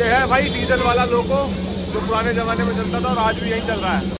ये है भाई, डीजल वाला लोको जो पुराने जमाने में चलता था और आज भी यही चल रहा है।